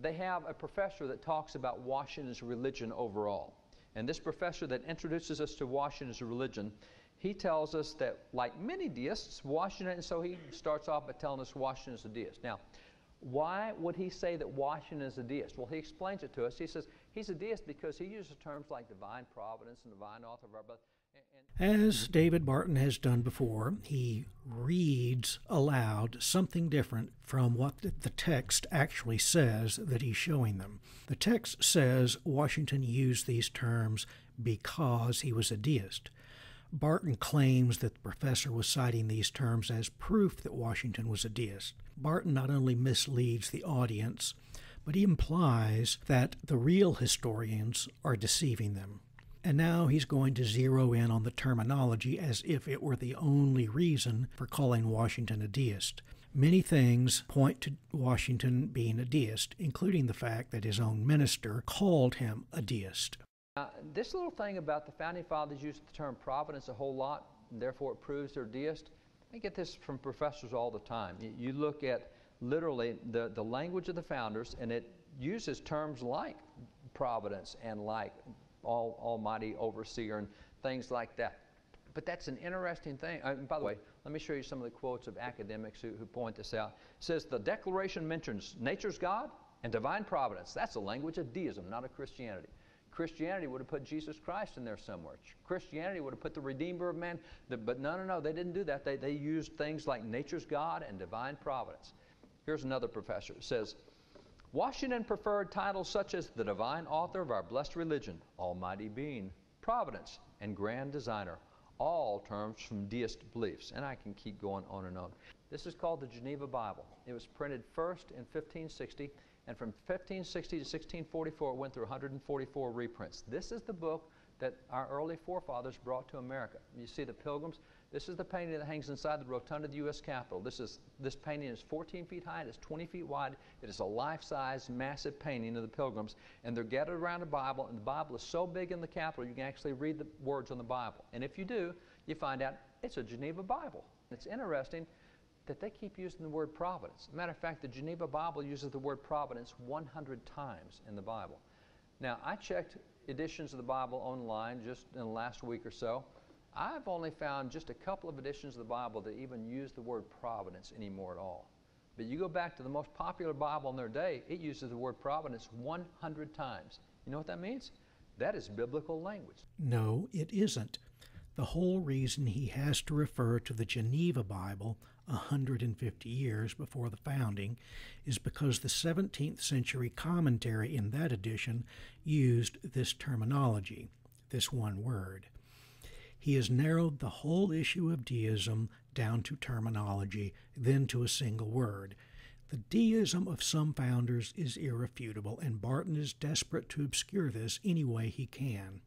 they have a professor that talks about Washington's religion overall. And this professor that introduces us to Washington's religion, he tells us that, like many deists, Washington, and so he starts off by telling us Washington is a deist. Now, why would he say that Washington is a deist? Well, he explains it to us. He says he's a deist because he uses terms like divine providence and divine author of our birth. As David Barton has done before, he reads aloud something different from what the text actually says that he's showing them. The text says Washington used these terms because he was a deist. Barton claims that the professor was citing these terms as proof that Washington was a deist. Barton not only misleads the audience, but he implies that the real historians are deceiving them. And now he's going to zero in on the terminology as if it were the only reason for calling Washington a deist. Many things point to Washington being a deist, including the fact that his own minister called him a deist. Uh, this little thing about the founding fathers used the term providence a whole lot, and therefore it proves they're deist. I get this from professors all the time. You, you look at literally the, the language of the founders, and it uses terms like providence and like all, almighty overseer and things like that. But that's an interesting thing. Uh, by the way, let me show you some of the quotes of academics who, who point this out. It says the Declaration mentions nature's God and divine providence. That's the language of deism, not of Christianity. Christianity would have put Jesus Christ in there somewhere. Christianity would have put the Redeemer of man. But no, no, no, they didn't do that. They, they used things like nature's God and divine providence. Here's another professor. It says, Washington preferred titles such as the divine author of our blessed religion, almighty being, providence, and grand designer, all terms from deist beliefs. And I can keep going on and on. This is called the Geneva Bible. It was printed first in 1560, and from 1560 to 1644, it went through 144 reprints. This is the book that our early forefathers brought to America. You see the pilgrims. This is the painting that hangs inside the rotunda of the U.S. Capitol. This, is, this painting is 14 feet high, it is 20 feet wide. It is a life-size, massive painting of the pilgrims, and they're gathered around a Bible, and the Bible is so big in the Capitol you can actually read the words on the Bible. And if you do, you find out it's a Geneva Bible. It's interesting that they keep using the word providence. matter of fact, the Geneva Bible uses the word providence 100 times in the Bible. Now, I checked editions of the Bible online just in the last week or so. I've only found just a couple of editions of the Bible that even use the word providence anymore at all. But you go back to the most popular Bible in their day, it uses the word providence 100 times. You know what that means? That is biblical language. No, it isn't. The whole reason he has to refer to the Geneva Bible 150 years before the founding is because the 17th century commentary in that edition used this terminology, this one word. He has narrowed the whole issue of deism down to terminology, then to a single word. The deism of some founders is irrefutable, and Barton is desperate to obscure this any way he can.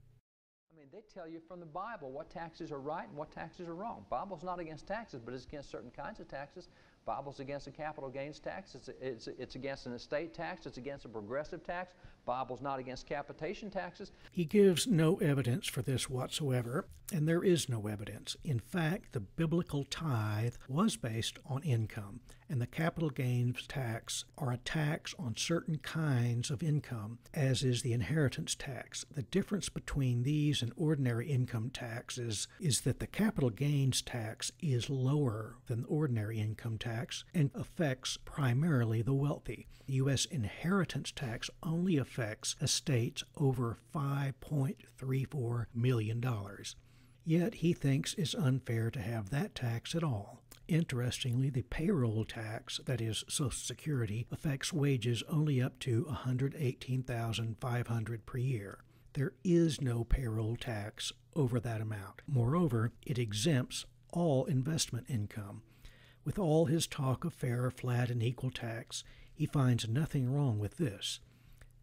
I mean, they tell you from the Bible what taxes are right and what taxes are wrong. Bible's not against taxes, but it's against certain kinds of taxes. Bible's against a capital gains tax. It's, it's, it's against an estate tax. It's against a progressive tax. Bible's not against capitation taxes. He gives no evidence for this whatsoever, and there is no evidence. In fact, the biblical tithe was based on income, and the capital gains tax are a tax on certain kinds of income, as is the inheritance tax. The difference between these and ordinary income taxes is that the capital gains tax is lower than ordinary income tax and affects primarily the wealthy. The U.S. inheritance tax only affects estates over $5.34 million. Yet he thinks it's unfair to have that tax at all. Interestingly, the payroll tax, that is Social Security, affects wages only up to 118,500 per year. There is no payroll tax over that amount. Moreover, it exempts all investment income. With all his talk of fair, flat, and equal tax, he finds nothing wrong with this.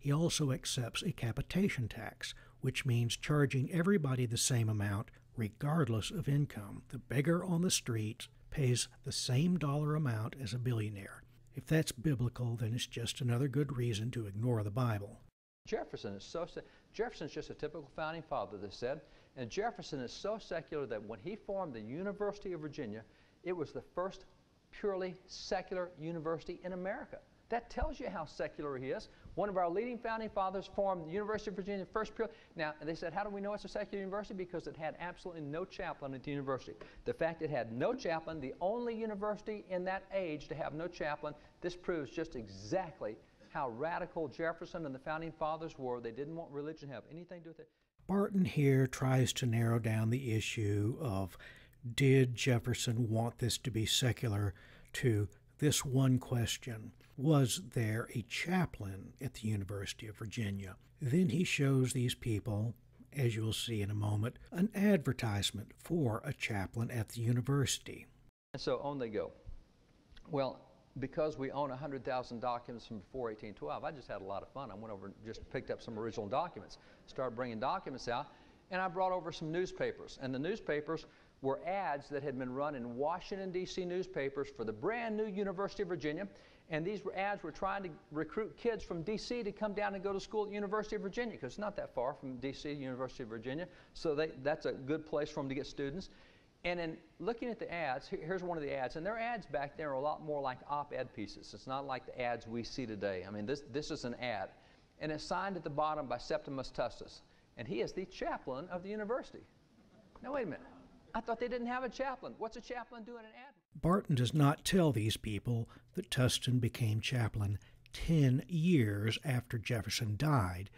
He also accepts a capitation tax, which means charging everybody the same amount regardless of income. The beggar on the street pays the same dollar amount as a billionaire. If that's biblical, then it's just another good reason to ignore the Bible. Jefferson is so Jefferson's just a typical founding father, they said, and Jefferson is so secular that when he formed the University of Virginia, it was the first purely secular university in America. That tells you how secular he is. One of our leading founding fathers formed the University of Virginia first period. Now, they said, how do we know it's a secular university? Because it had absolutely no chaplain at the university. The fact it had no chaplain, the only university in that age to have no chaplain, this proves just exactly how radical Jefferson and the founding fathers were. They didn't want religion to have anything to do with it. Barton here tries to narrow down the issue of did Jefferson want this to be secular to this one question Was there a chaplain at the University of Virginia? Then he shows these people, as you'll see in a moment, an advertisement for a chaplain at the university. And so on they go. Well, because we own 100,000 documents from before 1812, I just had a lot of fun. I went over and just picked up some original documents, started bringing documents out, and I brought over some newspapers. And the newspapers were ads that had been run in Washington, D.C. newspapers for the brand new University of Virginia. And these were ads were trying to recruit kids from D.C. to come down and go to school at University of Virginia because it's not that far from D.C. University of Virginia. So they, that's a good place for them to get students. And in looking at the ads, here's one of the ads, and their ads back there are a lot more like op-ed pieces. It's not like the ads we see today. I mean, this, this is an ad. And it's signed at the bottom by Septimus Tustin. And he is the chaplain of the university. Now, wait a minute. I thought they didn't have a chaplain. What's a chaplain doing in? Barton does not tell these people that Tustin became chaplain 10 years after Jefferson died.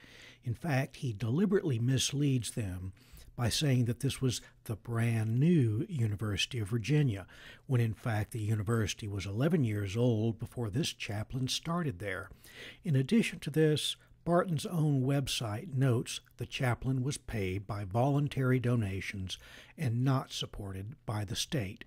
In fact, he deliberately misleads them by saying that this was the brand new University of Virginia, when in fact the university was 11 years old before this chaplain started there. In addition to this, Barton's own website notes the chaplain was paid by voluntary donations and not supported by the state.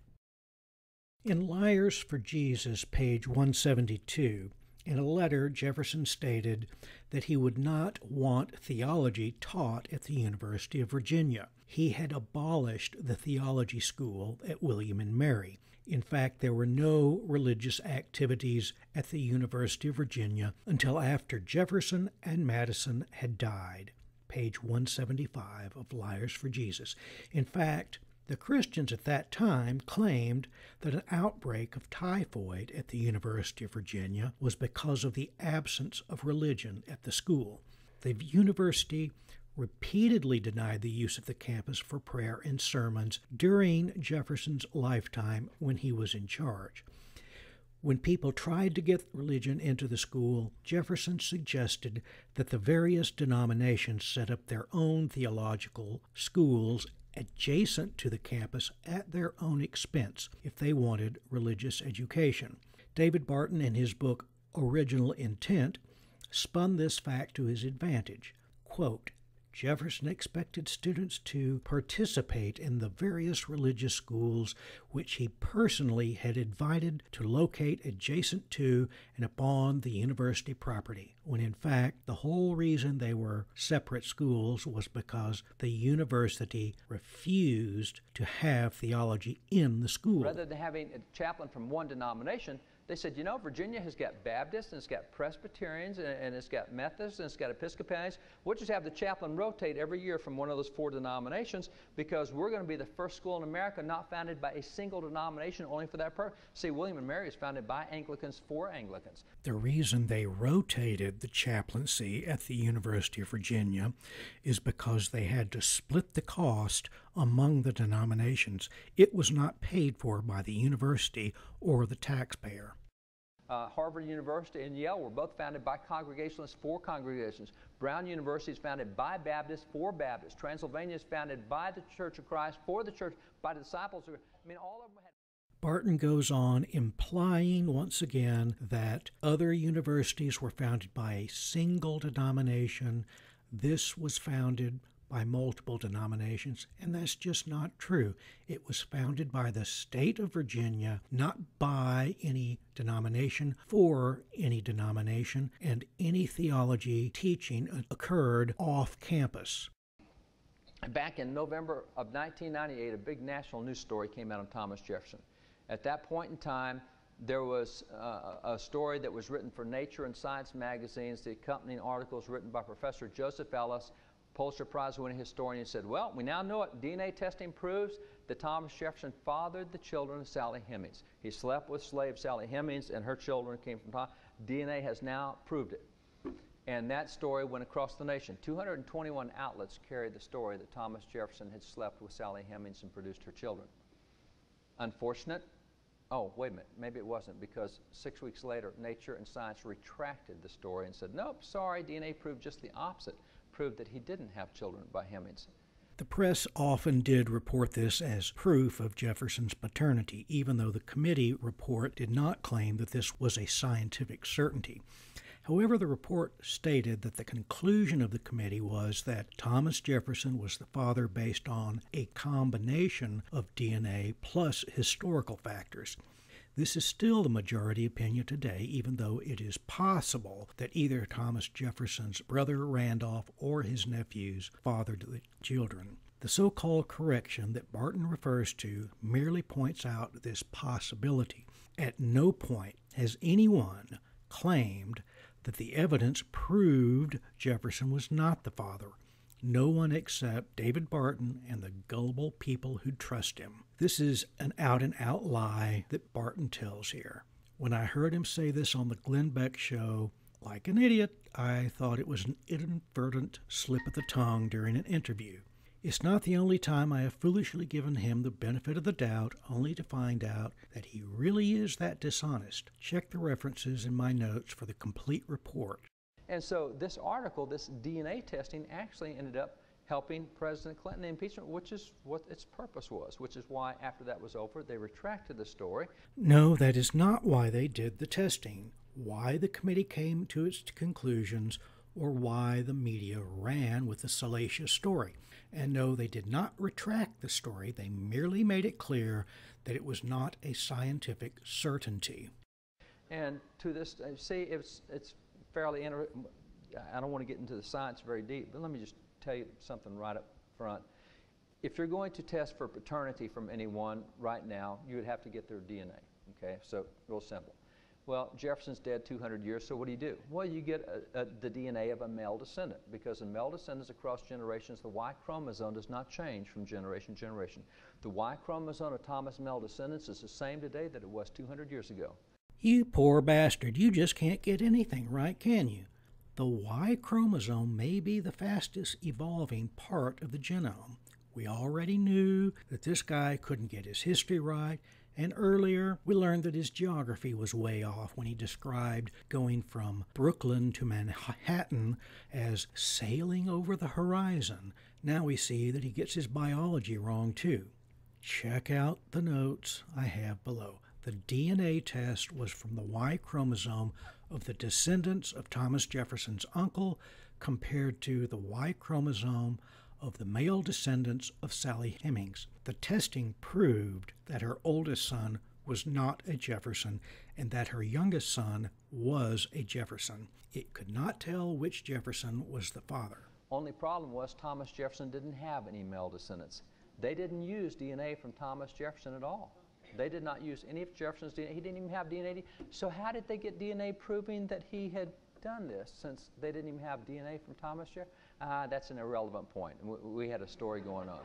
In Liars for Jesus, page 172, in a letter, Jefferson stated that he would not want theology taught at the University of Virginia. He had abolished the theology school at William and Mary. In fact, there were no religious activities at the University of Virginia until after Jefferson and Madison had died. Page 175 of Liars for Jesus. In fact, the Christians at that time claimed that an outbreak of typhoid at the University of Virginia was because of the absence of religion at the school. The university repeatedly denied the use of the campus for prayer and sermons during Jefferson's lifetime when he was in charge. When people tried to get religion into the school, Jefferson suggested that the various denominations set up their own theological schools adjacent to the campus at their own expense if they wanted religious education. David Barton, in his book Original Intent, spun this fact to his advantage. Quote, Jefferson expected students to participate in the various religious schools which he personally had invited to locate adjacent to and upon the university property, when in fact the whole reason they were separate schools was because the university refused to have theology in the school. Rather than having a chaplain from one denomination, they said, you know, Virginia has got Baptists and it's got Presbyterians and, and it's got Methodists and it's got Episcopalians. We'll just have the chaplain rotate every year from one of those four denominations because we're going to be the first school in America not founded by a single denomination only for that purpose. See, William and Mary is founded by Anglicans for Anglicans. The reason they rotated the chaplaincy at the University of Virginia is because they had to split the cost among the denominations. It was not paid for by the university or the taxpayer. Uh, Harvard University and Yale were both founded by Congregationalists for congregations. Brown University is founded by Baptists for Baptists. Transylvania is founded by the Church of Christ for the Church, by the disciples. I mean, all of them had. Barton goes on implying once again that other universities were founded by a single denomination. This was founded by multiple denominations, and that's just not true. It was founded by the state of Virginia, not by any denomination, for any denomination, and any theology teaching occurred off campus. Back in November of 1998, a big national news story came out on Thomas Jefferson. At that point in time, there was uh, a story that was written for Nature and Science magazines. The accompanying articles written by Professor Joseph Ellis, Pulitzer Prize winning historian, said, Well, we now know it. DNA testing proves that Thomas Jefferson fathered the children of Sally Hemings. He slept with slave Sally Hemings, and her children came from Thomas. DNA has now proved it. And that story went across the nation. 221 outlets carried the story that Thomas Jefferson had slept with Sally Hemings and produced her children. Unfortunate? Oh, wait a minute. Maybe it wasn't because six weeks later, Nature and Science retracted the story and said, nope, sorry, DNA proved just the opposite, proved that he didn't have children by Hemings. The press often did report this as proof of Jefferson's paternity, even though the committee report did not claim that this was a scientific certainty. However, the report stated that the conclusion of the committee was that Thomas Jefferson was the father based on a combination of DNA plus historical factors. This is still the majority opinion today, even though it is possible that either Thomas Jefferson's brother Randolph or his nephews fathered the children. The so called correction that Barton refers to merely points out this possibility. At no point has anyone claimed that the evidence proved Jefferson was not the father. No one except David Barton and the gullible people who trust him. This is an out and out lie that Barton tells here. When I heard him say this on the Glenn Beck show, like an idiot, I thought it was an inadvertent slip of the tongue during an interview. It's not the only time I have foolishly given him the benefit of the doubt, only to find out that he really is that dishonest. Check the references in my notes for the complete report. And so, this article, this DNA testing, actually ended up helping President Clinton in impeachment, which is what its purpose was, which is why, after that was over, they retracted the story. No, that is not why they did the testing. Why the committee came to its conclusions or why the media ran with the salacious story. And no, they did not retract the story, they merely made it clear that it was not a scientific certainty. And to this, uh, see, it's, it's fairly interesting. I don't want to get into the science very deep, but let me just tell you something right up front. If you're going to test for paternity from anyone right now, you would have to get their DNA. Okay, so real simple. Well, Jefferson's dead 200 years, so what do you do? Well, you get a, a, the DNA of a male descendant because in male descendants across generations, the Y chromosome does not change from generation to generation. The Y chromosome of Thomas male descendants is the same today that it was 200 years ago. You poor bastard, you just can't get anything right, can you? The Y chromosome may be the fastest evolving part of the genome. We already knew that this guy couldn't get his history right and earlier, we learned that his geography was way off when he described going from Brooklyn to Manhattan as sailing over the horizon. Now we see that he gets his biology wrong too. Check out the notes I have below. The DNA test was from the Y chromosome of the descendants of Thomas Jefferson's uncle compared to the Y chromosome of the male descendants of Sally Hemings. The testing proved that her oldest son was not a Jefferson and that her youngest son was a Jefferson. It could not tell which Jefferson was the father. Only problem was Thomas Jefferson didn't have any male descendants. They didn't use DNA from Thomas Jefferson at all. They did not use any of Jefferson's DNA. He didn't even have DNA. So how did they get DNA proving that he had done this since they didn't even have DNA from Thomas Jefferson? Ah, that's an irrelevant point. We had a story going on.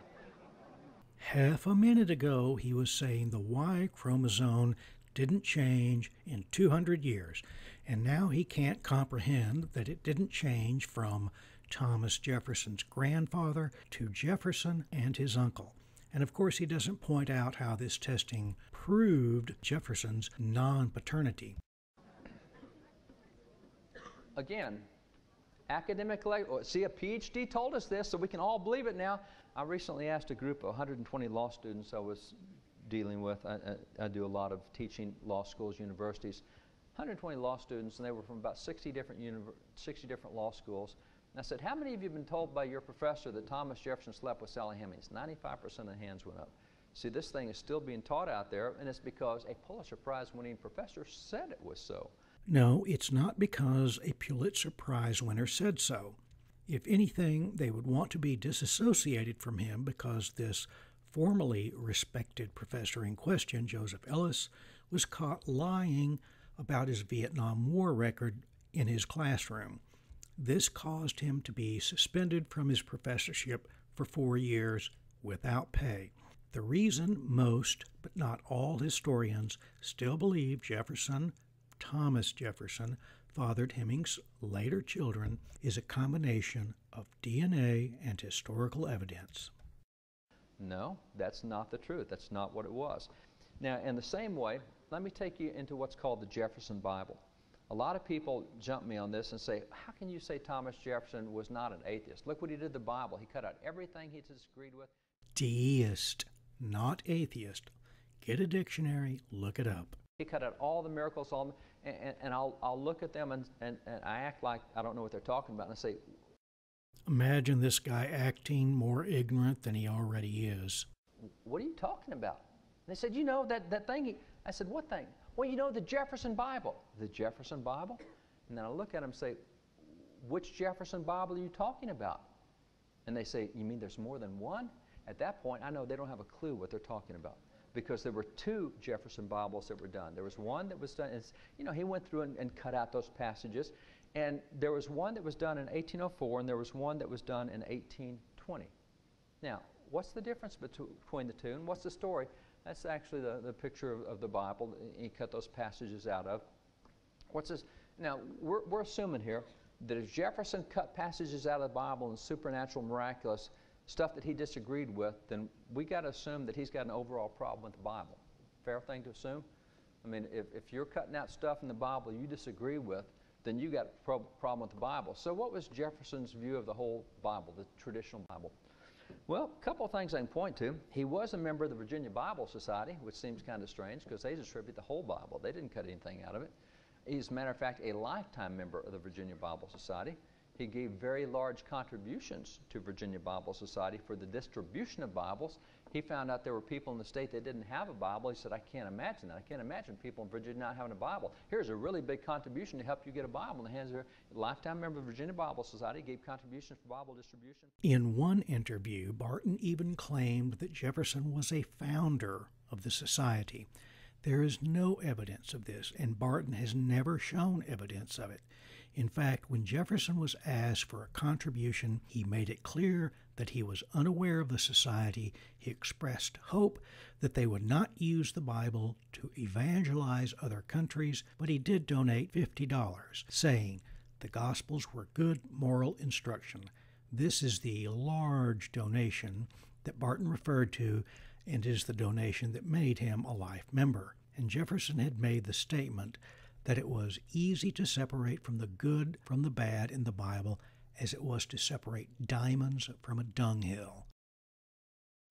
Half a minute ago, he was saying the Y chromosome didn't change in 200 years, and now he can't comprehend that it didn't change from Thomas Jefferson's grandfather to Jefferson and his uncle. And of course, he doesn't point out how this testing proved Jefferson's non paternity. Again, academic, see, a PhD told us this, so we can all believe it now. I recently asked a group of 120 law students I was dealing with. I, I, I do a lot of teaching law schools, universities. 120 law students, and they were from about 60 different, 60 different law schools. And I said, How many of you have been told by your professor that Thomas Jefferson slept with Sally Hemings? 95% of the hands went up. See, this thing is still being taught out there, and it's because a Pulitzer Prize winning professor said it was so. No, it's not because a Pulitzer Prize winner said so. If anything, they would want to be disassociated from him because this formerly respected professor in question, Joseph Ellis, was caught lying about his Vietnam War record in his classroom. This caused him to be suspended from his professorship for four years without pay. The reason most, but not all historians, still believe Jefferson, Thomas Jefferson, fathered Hemings's later children is a combination of DNA and historical evidence. No, that's not the truth. That's not what it was. Now, in the same way, let me take you into what's called the Jefferson Bible. A lot of people jump me on this and say, How can you say Thomas Jefferson was not an atheist? Look what he did in the Bible. He cut out everything he disagreed with. Deist, not atheist. Get a dictionary, look it up. He cut out all the miracles, all, and, and, and I'll, I'll look at them and, and, and I act like I don't know what they're talking about. And I say, Imagine this guy acting more ignorant than he already is. What are you talking about? And they said, You know, that, that thing. He, I said, What thing? Well, you know, the Jefferson Bible. The Jefferson Bible? And then I look at them and say, Which Jefferson Bible are you talking about? And they say, You mean there's more than one? At that point, I know they don't have a clue what they're talking about because there were two Jefferson Bibles that were done. There was one that was done, you know, he went through and, and, cut out those passages. And there was one that was done in 1804, and there was one that was done in 1820. Now, what's the difference between the two, and what's the story? That's actually the, the picture of, of the Bible he cut those passages out of. What's this? Now, we're, we're assuming here that if Jefferson cut passages out of the Bible and supernatural, miraculous, stuff that he disagreed with, then we got to assume that he's got an overall problem with the Bible. Fair thing to assume? I mean, if, if you're cutting out stuff in the Bible you disagree with, then you got a pro- problem with the Bible. So, what was Jefferson's view of the whole Bible, the traditional Bible? Well, a couple of things I can point to. He was a member of the Virginia Bible Society, which seems kind of strange because they distribute the whole Bible. They didn't cut anything out of it. He's, a matter of fact, a lifetime member of the Virginia Bible Society. He gave very large contributions to Virginia Bible Society for the distribution of Bibles. He found out there were people in the state that didn't have a Bible. He said, I can't imagine that. I can't imagine people in Virginia not having a Bible. Here's a really big contribution to help you get a Bible. And the hands of a lifetime member of Virginia Bible Society gave contributions for Bible distribution. In one interview, Barton even claimed that Jefferson was a founder of the society. There is no evidence of this, and Barton has never shown evidence of it. In fact, when Jefferson was asked for a contribution, he made it clear that he was unaware of the society. He expressed hope that they would not use the Bible to evangelize other countries, but he did donate $50, saying the Gospels were good moral instruction. This is the large donation that Barton referred to and is the donation that made him a life member. And Jefferson had made the statement that it was easy to separate from the good from the bad in the Bible as it was to separate diamonds from a dunghill.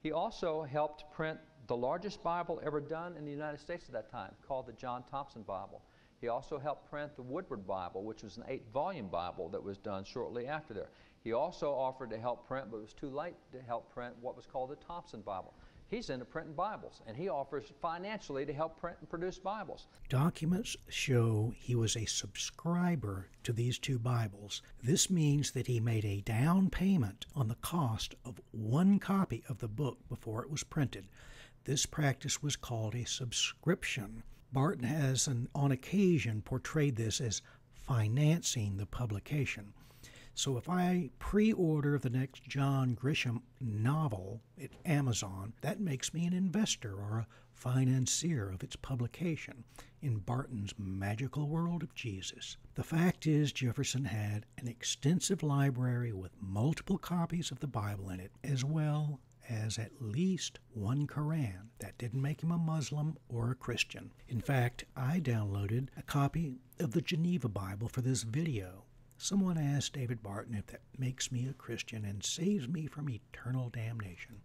He also helped print the largest Bible ever done in the United States at that time, called the John Thompson Bible. He also helped print the Woodward Bible, which was an eight volume Bible that was done shortly after there. He also offered to help print, but it was too late to help print what was called the Thompson Bible. He's into printing Bibles, and he offers financially to help print and produce Bibles. Documents show he was a subscriber to these two Bibles. This means that he made a down payment on the cost of one copy of the book before it was printed. This practice was called a subscription. Barton has, an, on occasion, portrayed this as financing the publication. So if I pre order the next John Grisham novel at Amazon, that makes me an investor or a financier of its publication in Barton's magical world of Jesus. The fact is, Jefferson had an extensive library with multiple copies of the Bible in it, as well as at least one Koran. That didn't make him a Muslim or a Christian. In fact, I downloaded a copy of the Geneva Bible for this video. Someone asked David Barton if that makes me a Christian and saves me from eternal damnation.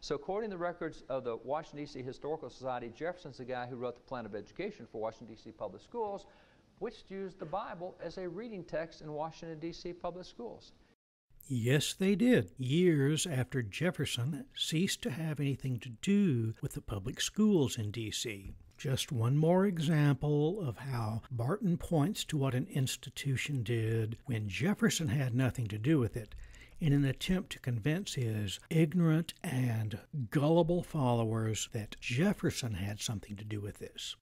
So, according to the records of the Washington, D.C. Historical Society, Jefferson's the guy who wrote the plan of education for Washington, D.C. public schools, which used the Bible as a reading text in Washington, D.C. public schools. Yes, they did, years after Jefferson ceased to have anything to do with the public schools in D.C. Just one more example of how Barton points to what an institution did when Jefferson had nothing to do with it in an attempt to convince his ignorant and gullible followers that Jefferson had something to do with this.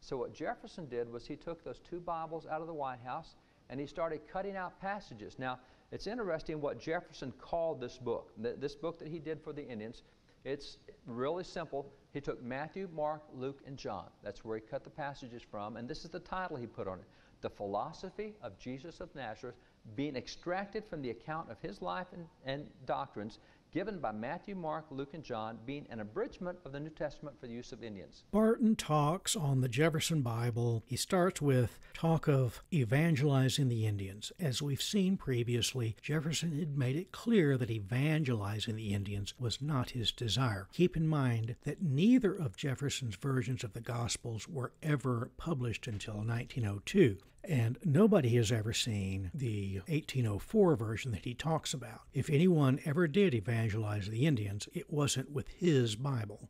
So, what Jefferson did was he took those two Bibles out of the White House and he started cutting out passages. Now, it's interesting what Jefferson called this book. This book that he did for the Indians, It's really simple. He took Matthew, Mark, Luke, and John. That's where he cut the passages from, and this is the title he put on it The Philosophy of Jesus of Nazareth, being extracted from the account of his life and, and doctrines given by Matthew, Mark, Luke, and John, being an abridgment of the New Testament for the use of Indians. Barton talks on the Jefferson Bible. He starts with talk of evangelizing the Indians. As we've seen previously, Jefferson had made it clear that evangelizing the Indians was not his desire. Keep in mind that neither of Jefferson's versions of the Gospels were ever published until 1902. And nobody has ever seen the 1804 version that he talks about. If anyone ever did evangelize the Indians, it wasn't with his Bible.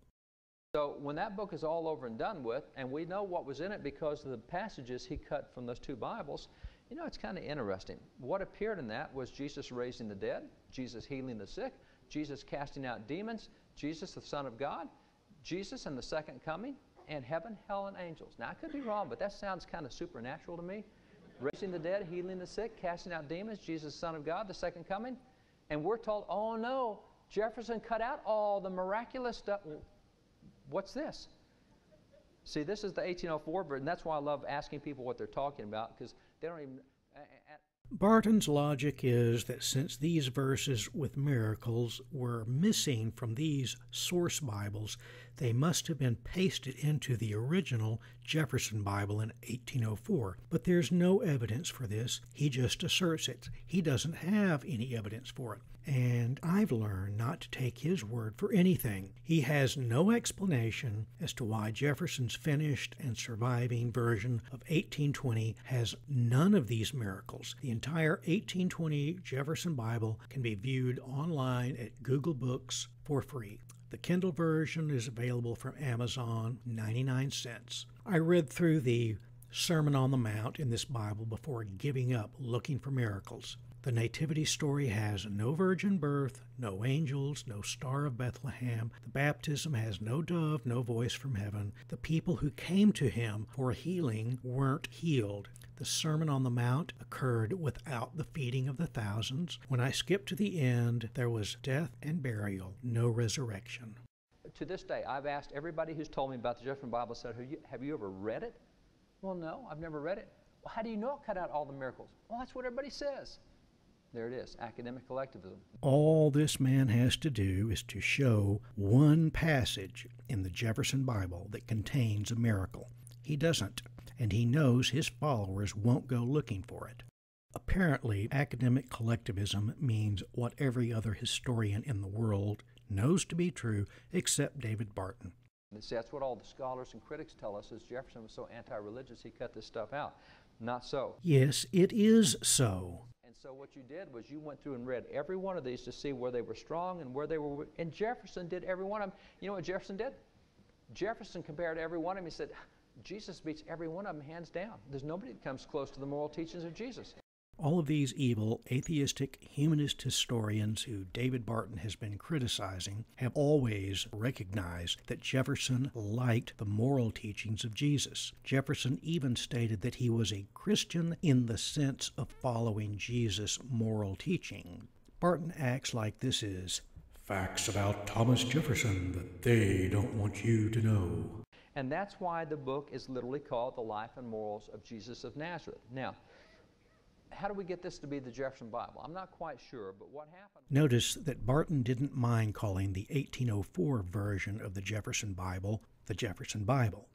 So when that book is all over and done with, and we know what was in it because of the passages he cut from those two Bibles, you know, it's kind of interesting. What appeared in that was Jesus raising the dead, Jesus healing the sick, Jesus casting out demons, Jesus the Son of God, Jesus and the second coming, and heaven, hell, and angels. Now, I could be wrong, but that sounds kind of supernatural to me. Raising the dead, healing the sick, casting out demons, Jesus, Son of God, the second coming. And we're told, oh no, Jefferson cut out all the miraculous stuff. What's this? See, this is the 1804 version. That's why I love asking people what they're talking about because they don't even. Barton's logic is that since these verses with miracles were missing from these source Bibles, they must have been pasted into the original Jefferson Bible in 1804. But there's no evidence for this. He just asserts it. He doesn't have any evidence for it and I've learned not to take his word for anything. He has no explanation as to why Jefferson's finished and surviving version of 1820 has none of these miracles. The entire 1820 Jefferson Bible can be viewed online at Google Books for free. The Kindle version is available from Amazon, 99 cents. I read through the Sermon on the Mount in this Bible before giving up looking for miracles. The Nativity story has no virgin birth, no angels, no star of Bethlehem. The baptism has no dove, no voice from heaven. The people who came to him for healing weren't healed. The Sermon on the Mount occurred without the feeding of the thousands. When I skipped to the end, there was death and burial, no resurrection. To this day, I've asked everybody who's told me about the Jefferson Bible, said, have you, have you ever read it? Well, no, I've never read it. Well, how do you know it cut out all the miracles? Well, that's what everybody says. There it is, academic collectivism. All this man has to do is to show one passage in the Jefferson Bible that contains a miracle. He doesn't, and he knows his followers won't go looking for it. Apparently, academic collectivism means what every other historian in the world knows to be true except David Barton. See, that's what all the scholars and critics tell us is Jefferson was so anti-religious he cut this stuff out. Not so. Yes, it is so. And so what you did was you went through and read every one of these to see where they were strong and where they were. And Jefferson did every one of them. You know what Jefferson did? Jefferson compared every one of them. He said, Jesus beats every one of them hands down. There's nobody that comes close to the moral teachings of Jesus. All of these evil, atheistic, humanist historians who David Barton has been criticizing have always recognized that Jefferson liked the moral teachings of Jesus. Jefferson even stated that he was a Christian in the sense of following Jesus' moral teaching. Barton acts like this is facts about Thomas Jefferson that they don't want you to know. And that's why the book is literally called The Life and Morals of Jesus of Nazareth. Now, how do we get this to be the Jefferson Bible? I'm not quite sure, but what happened? Notice that Barton didn't mind calling the 1804 version of the Jefferson Bible the Jefferson Bible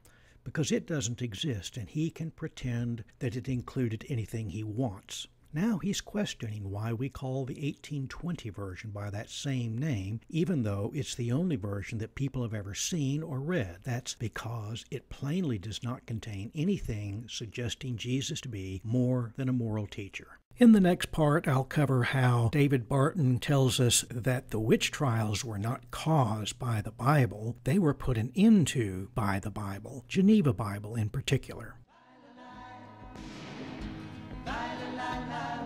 because it doesn't exist and he can pretend that it included anything he wants. Now he's questioning why we call the 1820 version by that same name, even though it's the only version that people have ever seen or read. That's because it plainly does not contain anything suggesting Jesus to be more than a moral teacher. In the next part, I'll cover how David Barton tells us that the witch trials were not caused by the Bible, they were put an end to by the Bible, Geneva Bible in particular la la